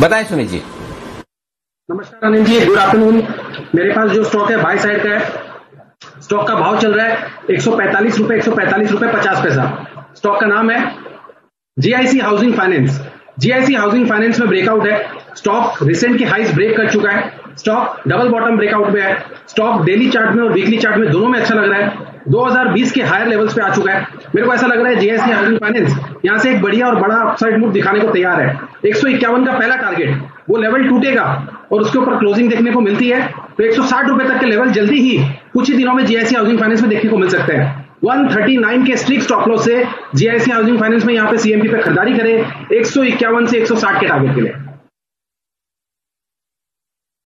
बताएँ सुमित जी। नमस्कार Anil ji, good afternoon मेरे पास जो स्टॉक है बाई साइड का है। स्टॉक का भाव चल रहा है एक सौ पैंतालीस रुपए, एक सौ पैंतालीस रुपए पचास पैसा। स्टॉक का नाम है GIC housing finance GIC housing finance में ब्रेकआउट है। स्टॉक रिसेंट की हाइस ब्रेक कर चुका है। स्टॉक डबल बॉटम ब्रेकआउट में है। स्टॉक डेली चार्ट में और वीकली चार्ट में दोनों में अच्छा लग रहा है। 2020 के हायर लेवल्स पे आ चुका है। मेरे को ऐसा लग रहा है जीएसटी हाउसिंग फाइनेंस यहाँ से एक बढ़िया और बड़ा अपसाइड मूव दिखाने को तैयार है। एक सौ इक्यावन का पहला टारगेट वो लेवल टूटेगा और उसके ऊपर क्लोजिंग देखने को मिलती है। तो एक सौ साठ रुपए तक के लेवल जल्दी ही कुछ ही दिनों में जीएसटी हाउसिंग फाइनेंस में देखने को मिल सकते हैं। 139 के स्ट्रिक स्टॉप लॉस से जीआईसी हाउसिंग फाइनेंस में यहाँ पे सीएमपी पे खरीदारी करें। एक सौ इक्यावन से 160 के टारगेट के लिए।